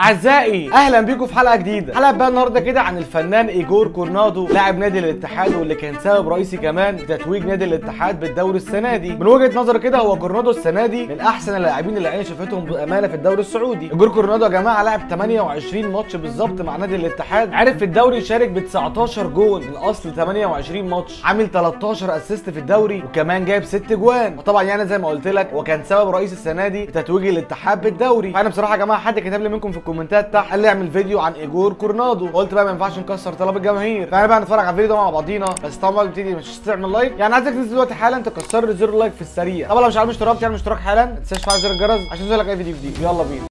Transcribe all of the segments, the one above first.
أعزائي أهلا بيكم في حلقة جديدة. حلقة بقى النهارده كده عن الفنان إيجور كورنادو لاعب نادي الاتحاد واللي كان سبب رئيسي كمان في تتويج نادي الاتحاد بالدوري السنة دي. من وجهة نظري كده هو كورنادو السنة دي من أحسن اللاعبين اللي عيني شافتهم بأمانة في الدوري السعودي. إيجور كورنادو يا جماعة لعب 28 ماتش بالظبط مع نادي الاتحاد. عرف في الدوري يشارك ب 19 جول من أصل 28 ماتش. عامل 13 assist في الدوري وكمان جايب 6 جوان. وطبعا يعني زي ما قلت لك هو كان سبب رئيسي السنة دي في تتويج الاتحاد بالدوري. فأنا بصراحة يا جماعة حد كتب لي منكم في الكومنتات تحت قال لي اعمل فيديو عن إيجور كورنادو. قلت بقى ما ينفعش نكسر طلب الجماهير. فانا بقى نتفرج على الفيديو ده مع بعضينا. بس طبعا بقى بتيجي مش تعمل like يعني عايزك تنزل دلوقتي حالا تكسر زر ال like في السريع. طبعا لو مش عامل اشتراك تعمل اشتراك حالا. ما تنساش تفعل زر الجرس عشان يوصلك أي فيديو جديد. يلا بينا.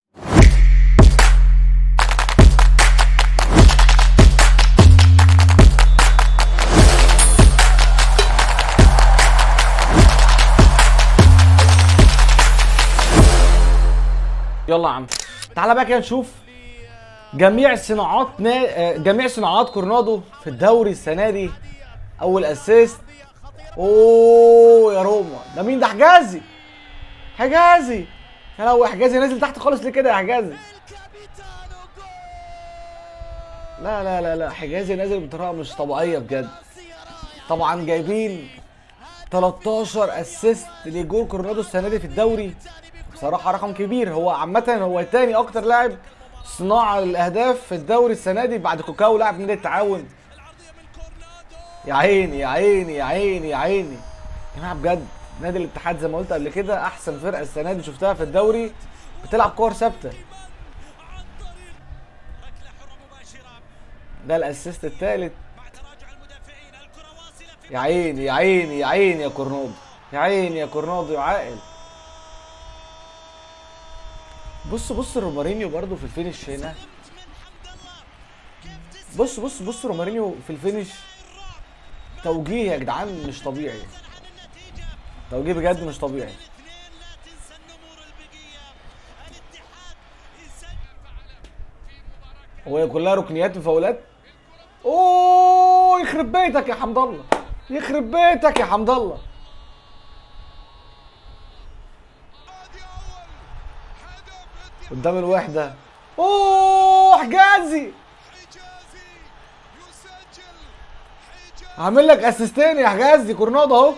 يلا يا عم. تعالى بقى كده نشوف جميع صناعات نا... آه، جميع صناعات كورنادو في الدوري السنة دي. أول assist أوه يا روما. ده مين ده؟ حجازي. حجازي. يا لو حجازي نازل تحت خالص ليه كده يا حجازي؟ لا لا لا لا حجازي نازل بطريقة مش طبيعية بجد. طبعا جايبين 13 assist لجول كورنادو السنة دي في الدوري. بصراحه رقم كبير. هو عامة هو تاني أكتر لاعب صناعه للاهداف في الدوري السنة دي بعد كاكو لاعب نادي التعاون. يا عيني يا عيني يا عيني يا عيني. يا جماعة بجد نادي الاتحاد زي ما قلت قبل كده أحسن فرقة السنة دي شفتها في الدوري. بتلعب كور ثابتة. ده ال assist الثالث يا عيني يا عيني يا عيني يا كورنادو يا عيني يا كورنادو يا عاقل بص بص رومارينيو برضو في ال finish هنا. بص بص بص رومارينيو في الفينش. توجيه يا جدعان مش طبيعي. توجيه بجد مش طبيعي. وهي كلها ركنيات وفاولات أوه يخرب بيتك يا حمد الله. يخرب بيتك يا حمد الله. قدام الوحدة. أوه حجازي. عامل لك اسيستين يا حجازي. كورنادو أهو.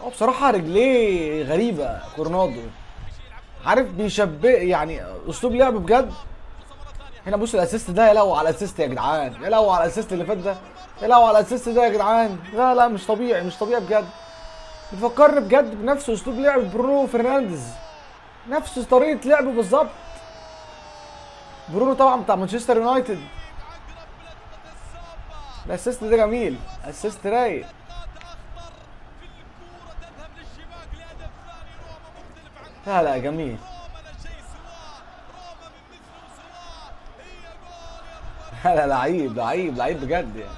هو بصراحة رجليه غريبة كورنادو عارف بيشبه يعني أسلوب لعب بجد. هنا بص ال assist ده يا لهوي على ال assist يا جدعان. يا لهوي على ال assist اللي فات ده. يا لهوي على ال assist ده يا جدعان. لا لا مش طبيعي مش طبيعي بجد. بيفكرني بجد بنفس أسلوب لعب برونو فرنانديز. نفس طريقة لعبه بالظبط برونو طبعا بتاع مانشستر يونايتد. ال assist ده جميل. assist رايق. لا لا جميل. لا لا لعيب لعيب لعيب بجد يعني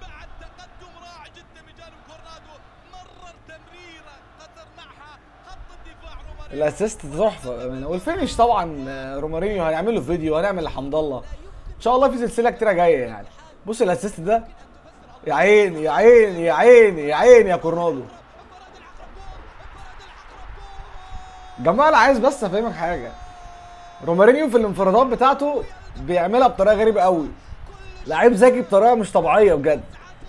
بعد تقدم رائع جدا من جانب كورنادو مرر تمريره قدر معها خط الدفاع رومارينيو ال assist تحفة. وال finish طبعا آه، رومارينيو هنعمل له فيديو هنعمل لحمد الله إن شاء الله في سلسلة كتيرة جاية يعني. بص ال assist ده يا عيني يا عيني يا عيني يا عيني يا كورنادو. جماعة أنا عايز بس أفهمك حاجة. رومارينيو في الانفرادات بتاعته بيعملها بطريقة غريبة قوي لعيب ذكي بطريقة مش طبيعية بجد.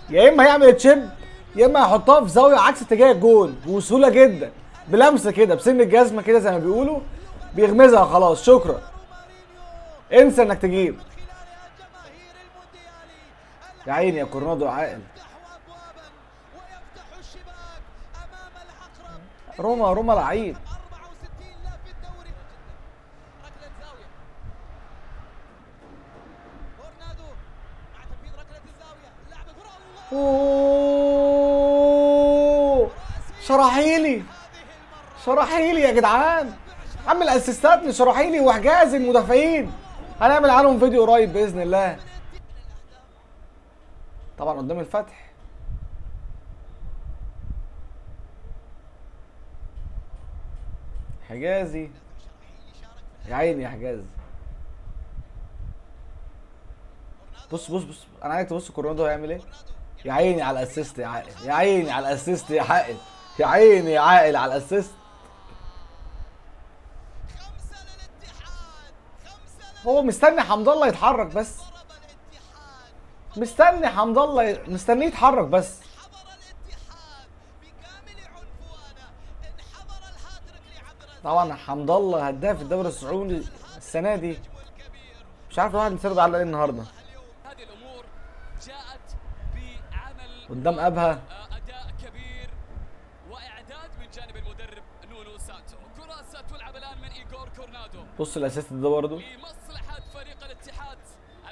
يا إما هيعمل تشيب يا إما هيحطها في زاوية عكس اتجاه الجول وسهولة جدا. بلمسة كده بسن الجزمة كده زي ما بيقولوا بيغمزها خلاص شكرا. انسى انك تجيب. يا عيني يا كورنادو عاقل. روما روما لعيب. 64 شراحيلي شراحيلي يا جدعان. عامل اسيستات لشراحيلي وحجازي المدافعين. هنعمل عنهم فيديو قريب بإذن الله. طبعا قدام الفتح. حجازي. يا عيني يا حجازي بص بص بص. أنا عايزك تبص كورنادو هيعمل إيه. يا عيني على الأسيست يا عاقل. يا عيني على الأسيست يا عاقل. يا عيني يا عاقل على الأسيست. هو مستني حمد الله يتحرك بس. مستني حمد الله ي- مستنيه يتحرك بس. طبعا حمد الله هداف الدوري السعودي السنة دي. مش عارف الواحد لسانه بيعلق إيه النهارده. قدام أبها. بص الأسيست ده برضه.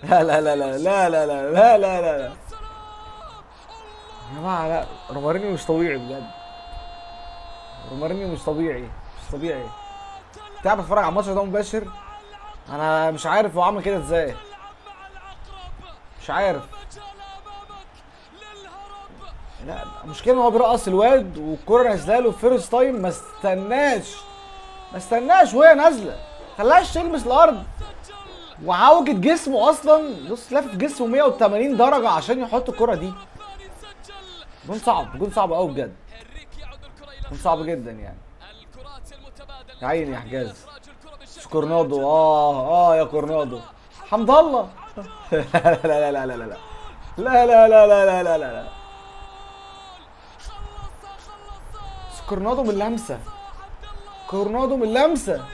لا لا لا لا لا لا لا لا لا لا لا يا جماعة لا رومارينيو مش طبيعي بجد رومارينيو مش طبيعي مش طبيعي تعب اتفرج على الماتش ده مباشر أنا مش عارف هو عمل كده إزاي مش عارف لا المشكلة ان هو بيرقص الواد والكره نازله له first time ما استناش ما استناش وهي نازله خلاش تلمس الأرض وعوجة جسمه أصلا بص لف جسمه 180 درجه عشان يحط الكره دي جون صعب جون صعب قوي بجد جون صعب جدا يعني يا عيني يا حجاز. الكرة كورنادو آه آه يا كورنادو حمد الله لا لا لا لا لا لا لا لا لا لا لا لا لا لا كورنادو من لمسه كورنادو من لمسه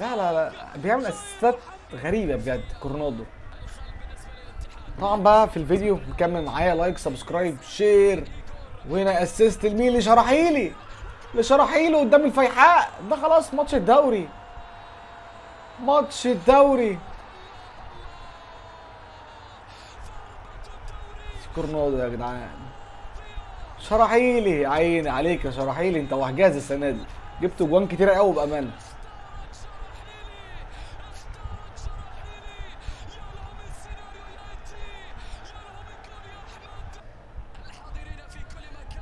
لا لا لا بيعمل أسيستات غريبة بجد كورنادو طبعا بقى في الفيديو نكمل معايا like subscribe share وهنا assist لمين لشرحيلي لشرحيلي قدام الفيحاء. ده خلاص ماتش الدوري. ماتش الدوري. كورنادو يا جدعان. شراحيلي عين عليك يا شراحيلي انت وحجاز السنة دي. جبت جوان كتير قوي بأمانة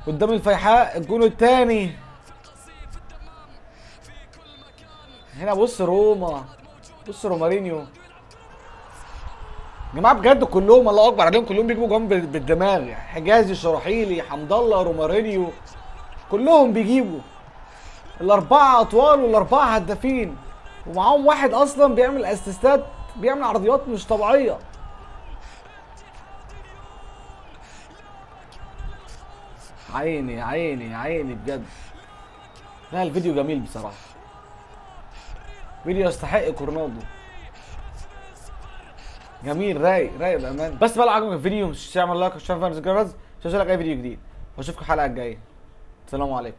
قدام الفيحاء الجون الثاني هنا بص روما بص رومارينيو. جماعة بجد كلهم الله أكبر عليهم كلهم بيجيبوا جون بال- بالدماغ. حجازي شراحيلي حمد الله رومارينيو كلهم بيجيبوا. الأربعة أطوال والأربعة هدافين ومعاهم واحد أصلا بيعمل assist ات بيعمل عرضيات مش طبيعية. عيني عيني عيني بجد. لا الفيديو جميل بصراحة. فيديو يستحق كورنادو جميل رايق رايق بأمان. بس بقى لو عجبك الفيديو متنساش تعمل لايك وشوف فعل الجرس عشان يوصلك أي فيديو جديد. وأشوفكم الحلقة الجاية. السلام عليكم.